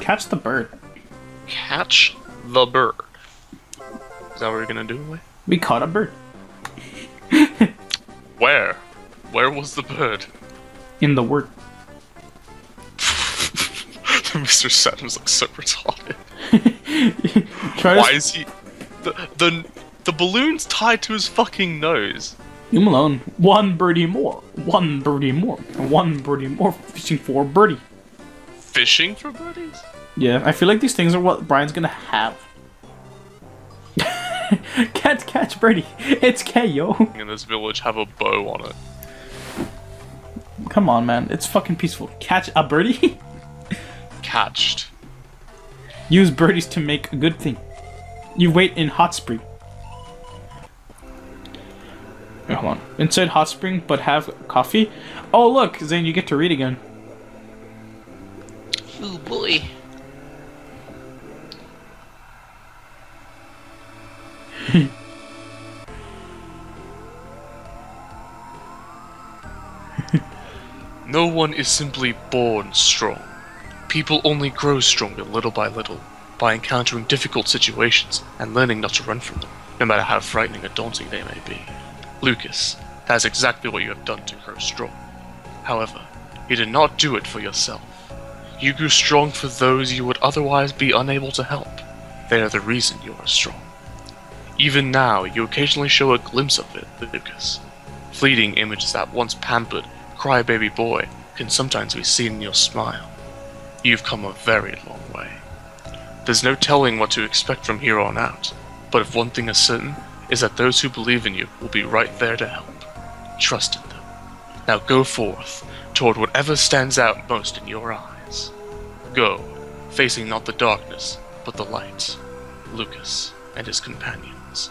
Catch the bird. Catch the bird. Is that what we're gonna do? We caught a bird. Where? Where was the bird? In the word. Mr. Saturns looks so retarded. Why is he? The the the balloon's tied to his fucking nose. leave him alone. One birdie more. One birdie more. One birdie more. Fishing for birdie. Fishing for birdies? Yeah, I feel like these things are what Brian's gonna have. Can't catch birdie. It's KO. In this village, have a bow on it. Come on, man. It's fucking peaceful. Catch a birdie. Catched. Use birdies to make a good thing. You wait in hot spring. Wait, hold on. Inside hot spring, but have coffee. Oh look, Zane, you get to read again. Oh boy. no one is simply born strong. People only grow stronger little by little by encountering difficult situations and learning not to run from them, no matter how frightening or daunting they may be. Lucas, that is exactly what you have done to grow strong. However, you did not do it for yourself. You grew strong for those you would otherwise be unable to help. They are the reason you are strong. Even now, you occasionally show a glimpse of it, Lucas. Fleeting images that once pampered, crybaby boy can sometimes be seen in your smile. You've come a very long way. There's no telling what to expect from here on out, but if one thing is certain, is that those who believe in you will be right there to help. Trust in them. Now go forth, toward whatever stands out most in your eyes. Go, facing not the darkness, but the light. Lucas and his companions.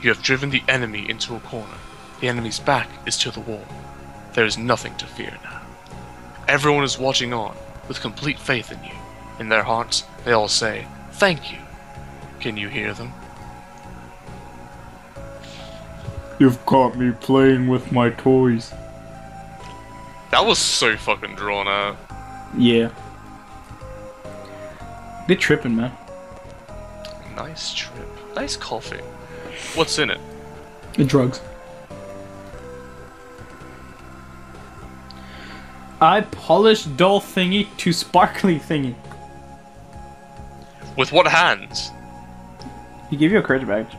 You have driven the enemy into a corner. The enemy's back is to the wall. There is nothing to fear now. Everyone is watching on, with complete faith in you. In their hearts, they all say, Thank you. Can you hear them? You've caught me playing with my toys. That was so fucking drawn out. Yeah. They're tripping, man. Nice trip. Nice coffee. What's in it? The drugs. I polish dull thingy to sparkly thingy. With what hands? He gave you a courage badge.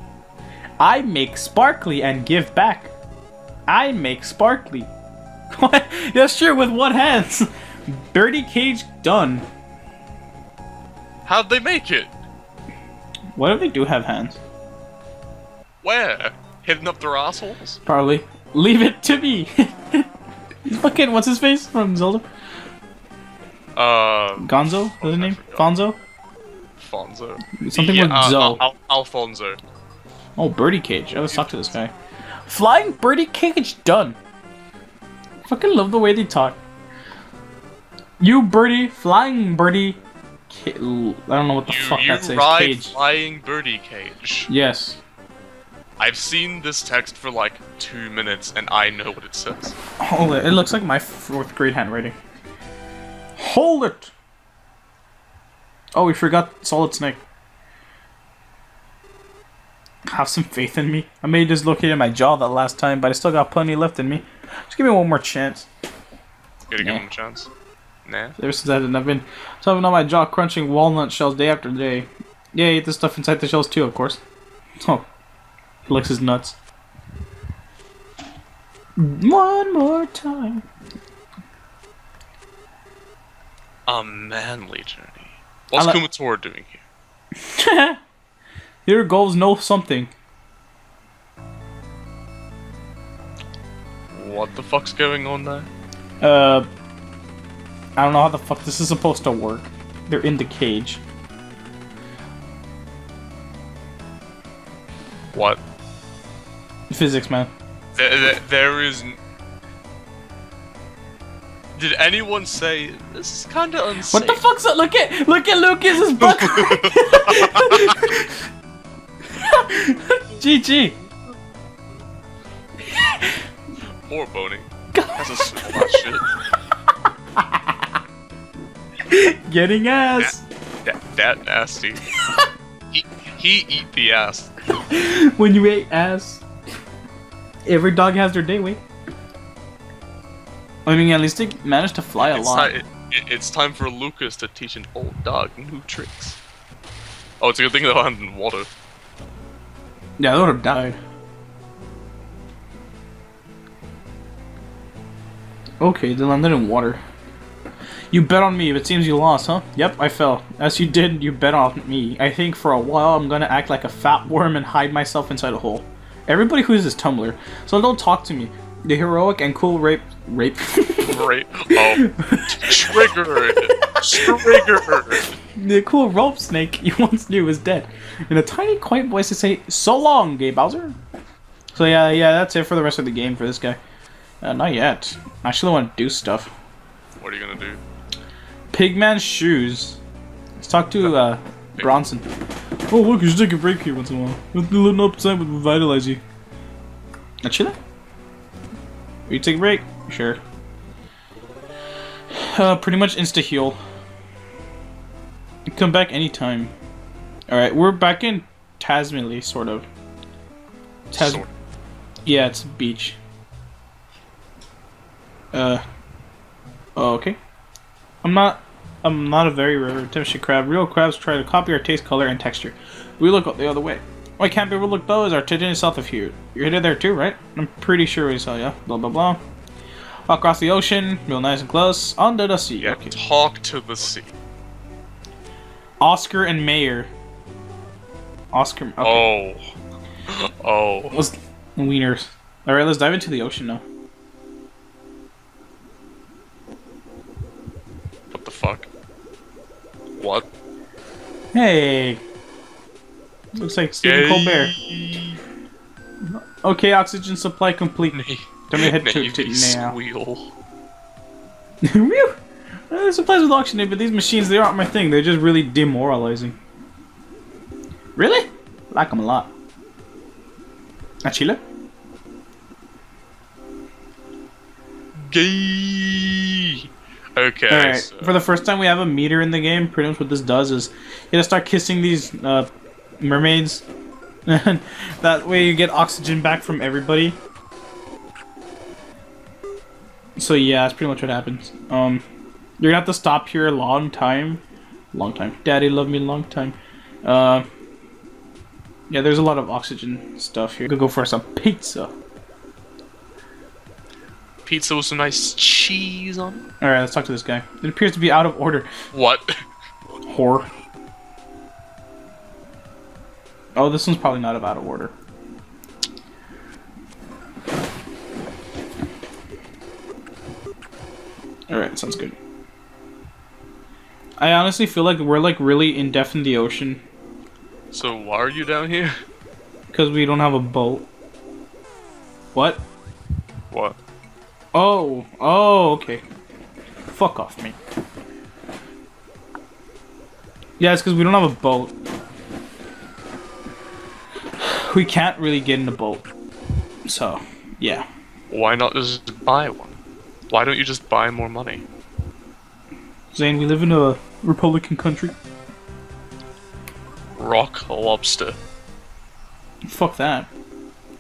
I make sparkly and give back. I make sparkly. What? That's true. With what hands? Birdie cage done. How'd they make it? What if they do have hands? Where? Hidden up their assholes? Probably. Leave it to me. Fucking what's his face from Zelda? Um, Gonzo? Is his name? Fonzo? Fonzo. Something Yeah, with uh, Zo. Al- Al- Alfonso. Oh, birdie cage. I was talk to this guy. Flying birdie cage done. Fucking love the way they talk. You birdie, flying birdie. I don't know what the You, fuck you that says. ride Cage. flying birdie cage. Yes. I've seen this text for like two minutes and I know what it says. Hold it. It looks like my fourth grade handwriting. Hold it. Oh, we forgot Solid Snake. Have some faith in me. I may have dislocated my jaw that last time, but I still got plenty left in me. Just give me one more chance. Gotta give him a chance. Nah. Ever since then, I've been having on my jaw crunching walnut shells day after day. Yeah, I ate the stuff inside the shells too, of course. Oh, he licks his nuts. One more time. A manly journey. What's I li- Kumatora doing here? Here goes no something. What the fuck's going on there? Uh, I don't know how the fuck this is supposed to work. They're in the cage. What? Physics, man. There, there, there is. Did anyone say this is kind of unsafe? What the fuck's that? Look at look at Lucas's butt. GG. Poor Boney. That's a smart shit. Getting ass. That, that nasty. he, he eat the ass. when you ate ass. Every dog has their day, wait. I mean, at least they managed to fly a It's, lot. ti- it- it's time for Lucas to teach an old dog new tricks. Oh, it's a good thing they landed in water. Yeah, they would have died. Okay, they landed in water. You bet on me, but it seems you lost, huh? Yep, I fell. As you did, you bet on me. I think for a while I'm gonna act like a fat worm and hide myself inside a hole. Everybody who uses Tumblr, so don't talk to me. The heroic and cool rape... Rape? Right? Oh, triggered. Triggered. the cool rope snake you once knew is dead. In a tiny, quiet voice to say, So long, Gay Bowser. So yeah, yeah, that's it for the rest of the game for this guy. Uh, not yet. I actually want to do stuff. What are you gonna do? Pigman's shoes. Let's talk to uh, Bronson. Oh look, you should take a break here once in a while. Let the little upside would revitalize you. Actually, will you take a break? Sure. Uh, pretty much insta heal. Come back anytime. All right, we're back in Tazmily, sort of. Tas- Sort. yeah, it's a beach. Uh. Oh, okay. I'm not. I'm not a very rare artificial crab. Real crabs try to copy our taste, color, and texture. We look the other way. Why can't be overlooked though is our tradition south of here. You're headed there too, right? I'm pretty sure we saw ya. Blah blah blah. Across the ocean, real nice and close. Under the sea. Yeah, Okay. talk to the sea. Oscar and Mayer. Oscar. Okay. Oh. Oh. Let's wieners. All right, let's dive into the ocean now. What the fuck? What? Hey. Looks like Stephen Colbert. Okay, oxygen supply complete. Time to head to, to squeal. Whew. Uh, supplies with day, but these machines, they aren't my thing. They're just really demoralizing. Really? Like them a lot. Achille? Gay. Okay. Alright, so- for the first time we have a meter in the game, pretty much what this does is you gotta start kissing these uh, mermaids. That way you get oxygen back from everybody. So yeah, that's pretty much what happens. Um, you're gonna have to stop here a long time. Long time. Daddy love me a long time. Uh, yeah, there's a lot of oxygen stuff here. Go go for some pizza. Pizza with some nice cheese on it. Alright, let's talk to this guy. It appears to be out of order. What? Whore. Oh, this one's probably not out of order. Alright, sounds good. I honestly feel like we're like really in depth in the ocean So why are you down here? because we don't have a boat. What? What? Oh, oh, okay. Fuck off me. Yeah, it's because we don't have a boat. We can't really get in a boat. So, yeah. Why not just buy one? Why don't you just buy more money? Zane, we live in a Republican country. Rock lobster. Fuck that.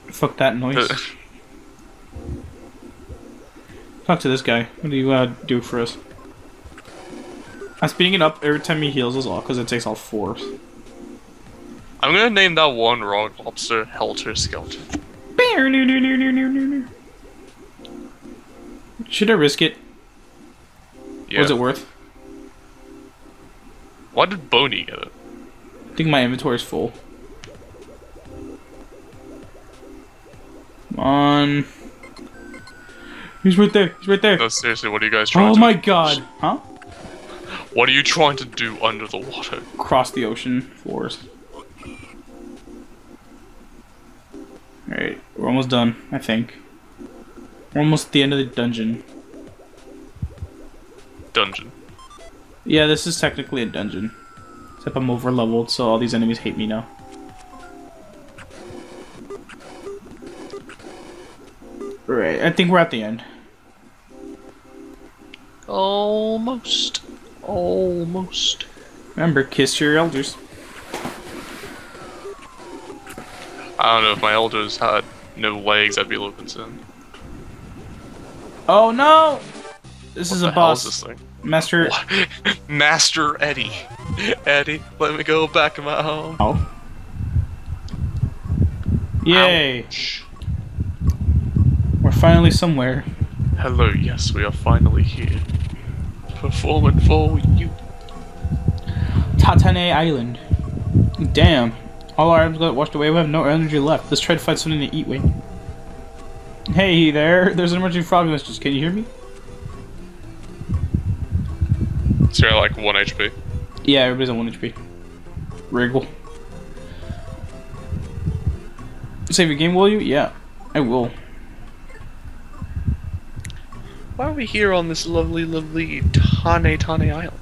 Fuck that noise. Talk to this guy. What do you uh, do for us? I'm speeding it up every time he heals us all because it takes all four. I'm gonna name that one rock lobster Helter Skelter. Should I risk it? Yeah. Was it worth? Why did Boney get it? I think my inventory is full. Come on. He's right there. He's right there. No, seriously, what are you guys trying oh to? Oh my god. Huh? What are you trying to do under the water? Cross the ocean floors. Alright, we're almost done, I think. We're almost at the end of the dungeon. Dungeon. Yeah, this is technically a dungeon. Except I'm over leveled, so all these enemies hate me now. Right, I think we're at the end. Almost. Almost. Remember, kiss your elders. I don't know if my elders had no legs, I'd be a little concerned. Oh no! This is What a the hell boss. is this thing? Master. Master Eddie. Eddie, let me go back to my home. Oh. Yay! Ouch. We're finally somewhere. Hello, yes, we are finally here. Performing for you. Tatane Island. Damn. All our items got washed away. We have no energy left. Let's try to find something to eat, Wayne. Hey there. There's an emergency frog message. Can you hear me? So you're like 1 HP. Yeah, everybody's on 1 HP. Wriggle. Save your game, will you? Yeah, I will. Why are we here on this lovely, lovely Tanetane Island?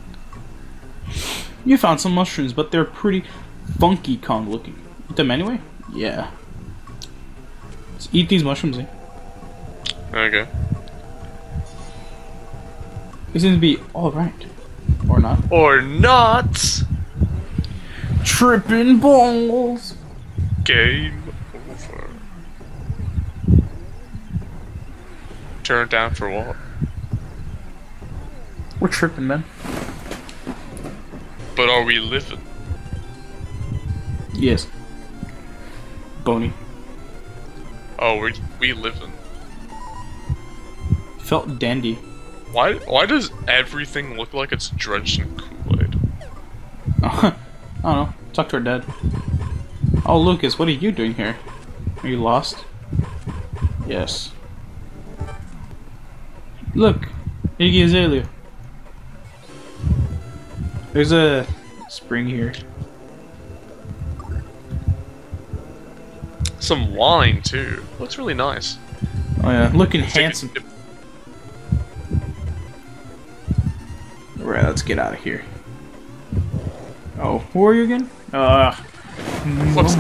You found some mushrooms, but they're pretty funky Kong looking. Eat them anyway? Yeah. Let's eat these mushrooms, eh? Okay. They seem to be alright. Or not. Or not! Tripping balls! Game over. Turn down for what? We're tripping, man. But are we living? Yes. Bony. Oh, we we living. Felt dandy. Why why does everything look like it's drenched in Kool-Aid? I don't know. Talk to our dad. Oh, Lucas, what are you doing here? Are you lost? Yes. Look, Iggy Azalea. There's a spring here. Some wine too. Looks really nice. Oh yeah, looking handsome. Alright, let's get out of here. Oh, who are you again? Uh, What's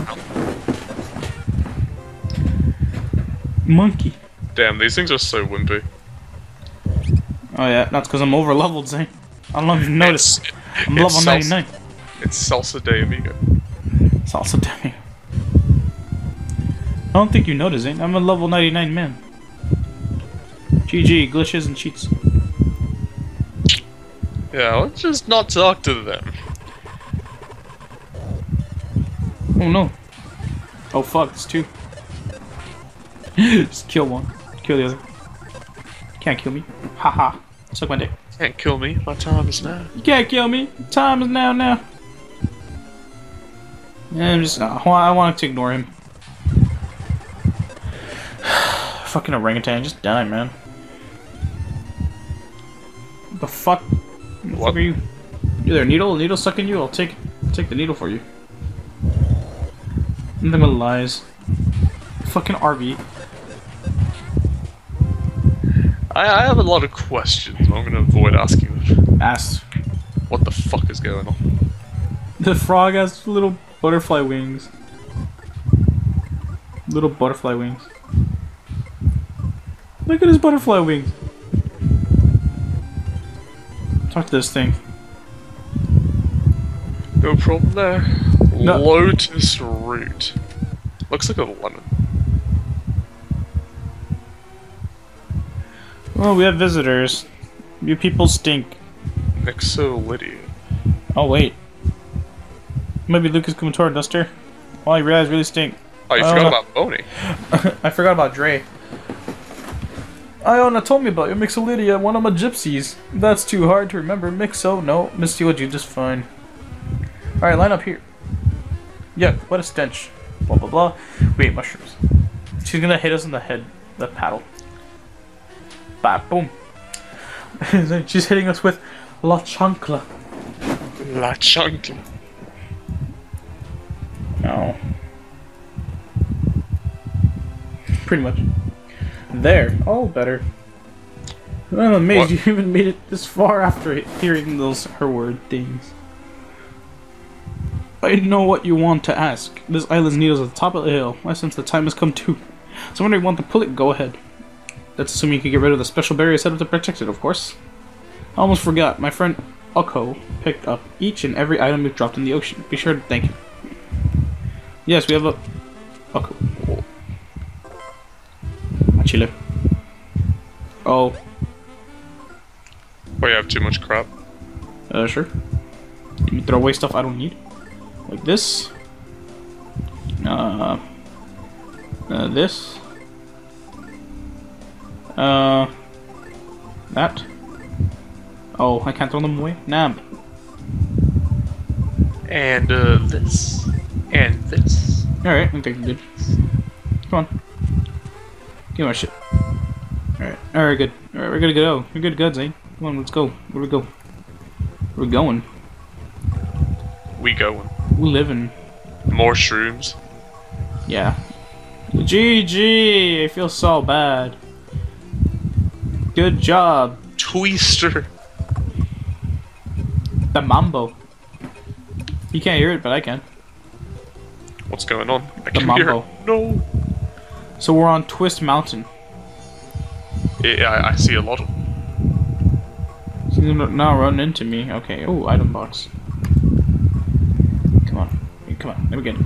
monkey. Damn, these things are so wimpy. Oh yeah, that's because I'm over leveled, Zane. I don't know if you noticed. It's, I'm level salsa- 99. It's salsa de amigo. Salsa also damn. I don't think you noticed, Zane. I'm a level 99 man. GG, glitches and cheats. Yeah, let's just not talk to them. Oh no. Oh fuck, it's two. Just kill one. Kill the other. Can't kill me. Haha. Suck my dick. Can't kill me. My time is now. You can't kill me. Time is now now. Yeah, I'm just. I want to ignore him. Fucking orangutan, just die, man. The fuck? What the What? fuck are you? You there, needle? Needle sucking you? I'll take take the needle for you. Nothing but lies. Fucking RV. I, I have a lot of questions. I'm gonna avoid asking them. Ass. What the fuck is going on? The frog has little butterfly wings. Little butterfly wings. Look at his butterfly wings. Talk to this thing. No problem there. No. Lotus root. Looks like a lemon. Oh, we have visitors. You people stink. Mixolydia. Oh, wait. Maybe Lucas coming to our duster? Well, I realize really stink. Oh, you I forgot uh, about Boney. I forgot about Dre. Ionia told me about you, Mixolydia, one of Magypsies. That's too hard to remember. Mixo, no, Misty would you just fine. Alright, line up here. Yuck, what a stench. Blah blah blah. We ate mushrooms. She's gonna hit us in the head, the paddle. Bah, boom. She's hitting us with La Chancla. La Chancla. No. Pretty much. There. All better. I'm amazed What? you even made it this far after hearing those her word things. I know what you want to ask. This island's needles at the top of the hill. I sense the time has come too. So when you want to pull it, go ahead. That's assuming you can get rid of the special barrier set up to protect it, of course. I almost forgot. My friend Oko picked up each and every item we've dropped in the ocean. Be sure to thank him. Yes, we have a Oko. Chile. Oh, Oh, you have too much crap. uh, sure. Let me throw away stuff I don't need. Like this. Uh, uh this. Uh, that. Oh, I can't throw them away? Nah. And uh, this. And this. Alright, I think I'm good. Come on. Give me my shit. Alright, alright, good. Alright, we're good to go. We're good to go, Zane. Come on, let's go. Where we go? Where we going? We going. We living. More shrooms. Yeah. GG! I feel so bad. Good job. Twister. The mambo. You can't hear it, but I can. What's going on? I The can hear mambo. No. So we're on Twist Mountain. Yeah, I, I see a lot of. He's now run into me. Okay. Oh, item box. Come on. Come on. Let me get it.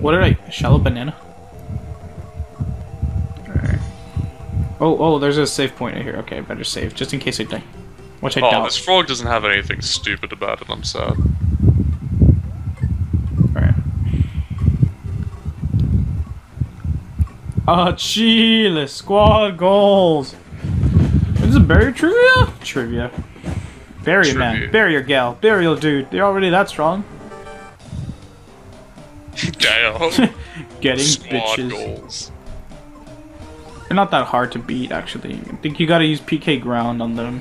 What did I? Shallow banana? Oh, oh, there's a save point right here. Okay, I better save. Just in case I die. Which I Oh, doubt. this frog doesn't have anything stupid about it. I'm sad. Alright. Ah, Chile. Squad goals. Is it berry trivia? Trivia. Bury a man. Trivia. Bury your gal. Your dude. They're already that strong. Damn. Getting Squad bitches. goals. They're not that hard to beat, actually. I think you gotta use PK ground on them.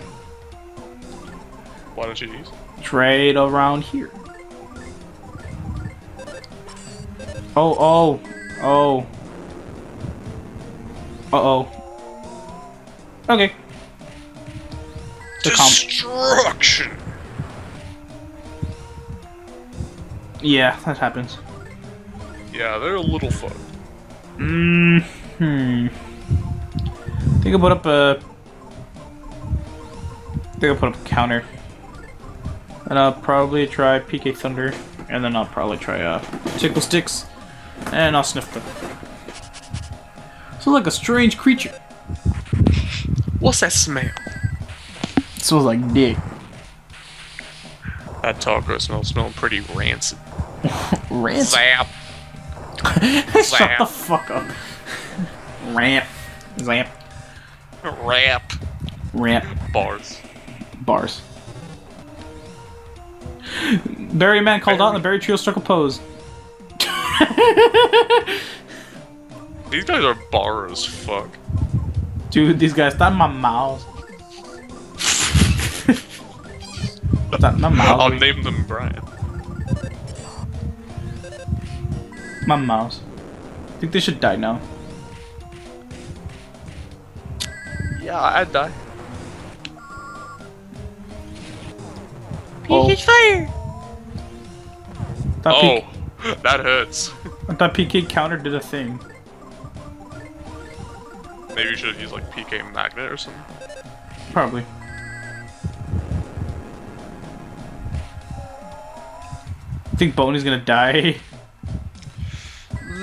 Why don't you use? Trade around here. Oh, oh, oh. Uh-oh. Okay. Destruction. yeah, that happens. Yeah, they're a little fun. Mm hmm. Think I'll put up a. think I'll put up a counter. And I'll probably try PK Thunder, and then I'll probably try uh, Tickle Sticks, and I'll sniff them. So like a strange creature. What's that smell? It smells like dick. That taco smells smelling pretty rancid. Rant. Zap. Shut the fuck up. Ramp. Zamp. Rap. Ramp. Bars. Bars. Berry man called out and the Barry trio struck a pose. These guys are bar as fuck. Dude, these guys, that my mouse. that my I'll name them Brian. My mouse. I think they should die now. Yeah, I'd die. Oh. fire! That, Oh, P- that hurts. that PK counter did a thing. Maybe you should use like PK Magnet or something. Probably. I think Boney's gonna die.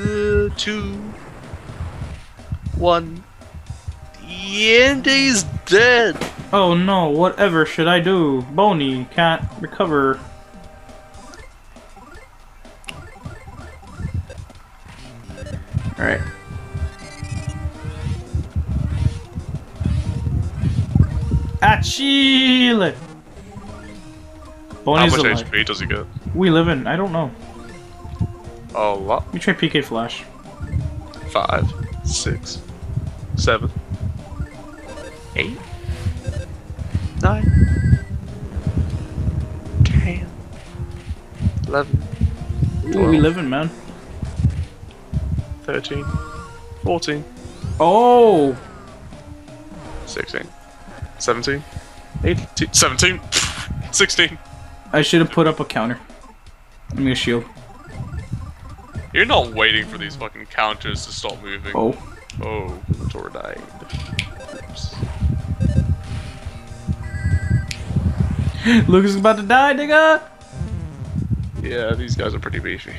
Uh, two, one. Yandy's dead. Oh no, whatever should I do? Boney can't recover. Alright. Achille! How much alive. HP does he get? We live in, I don't know. A lot. Let me try PK Flash. Five, six, seven, eight, nine, ten, eleven, Ooh, we live in, man. thirteen, fourteen, Oh! sixteen, seventeen, eighteen, seventeen, sixteen. I should have put up a counter. Let me a shield. You're not waiting for these fucking counters to stop moving. Oh. Oh, Tor died. Oops. Lucas is about to die, nigga. Yeah, these guys are pretty beefy.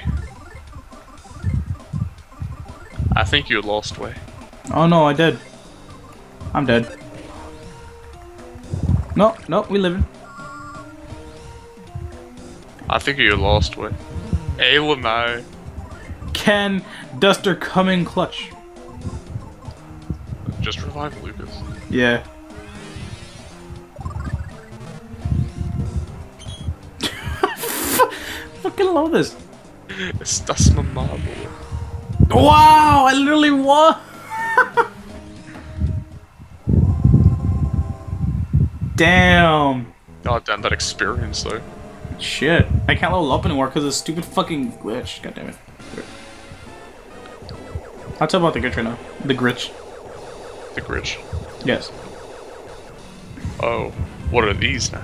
I think you lost way. Oh no, I did. I'm dead. No, no, we living. I think you lost way. Hey, Lamau. Can Duster come in clutch? Just revive Lucas. Yeah. Fucking love this. Estás mamado. Wow, I literally won. Damn. God damn that experience though. Shit. I can't level up anymore because of the stupid fucking glitch. God damn it. I'll tell about the glitch right now. The glitch. The glitch? Yes. Oh, what are these now?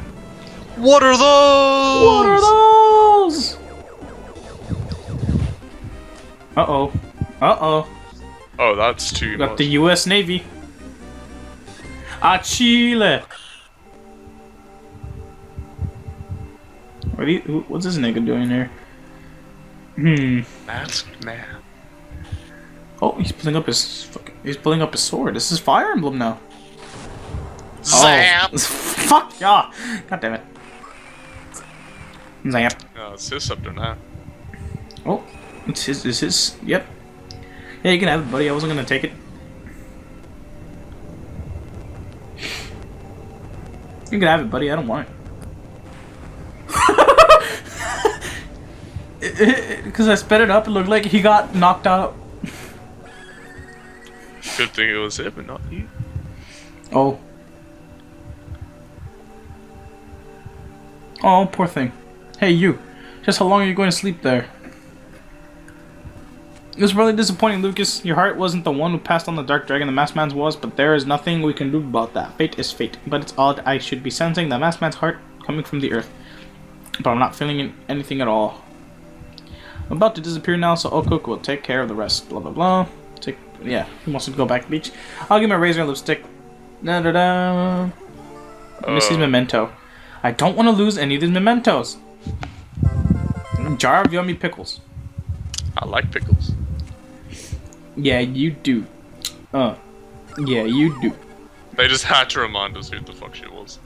What are those? What are those? Uh oh. Uh oh. Oh, that's too Got much. the U.S. Navy. Ah, Chile. What are you, what's this nigga doing here? Hmm. Masked man. Oh, he's pulling up his fucking, he's pulling up his sword. This is Fire Emblem now. Zap! Oh. Fuck yeah! God damn it. Zap. Oh, it's his scepter now. Oh, it's his. It's his. Yep. Yeah, you can have it, buddy. I wasn't gonna take it. You can have it, buddy. I don't want it. Because I sped it up, it looked like he got knocked out. Good thing it was him and not you. Oh. Oh, poor thing. Hey, you. Just how long are you going to sleep there? It was really disappointing, Lucas. Your heart wasn't the one who passed on the Dark Dragon, the Masked Man's was, but there is nothing we can do about that. Fate is fate. But it's odd, I should be sensing the Masked Man's heart coming from the earth. But I'm not feeling anything at all. I'm about to disappear now, so Okuk will take care of the rest. Blah blah blah. Take yeah, he wants to go back to the beach. I'll give him a razor and lipstick. Da da da. Uh, memento. I don't want to lose any of these mementos. Jar of yummy pickles. I like pickles. Yeah, you do. Uh, yeah, you do. They just had to remind us who the fuck she was.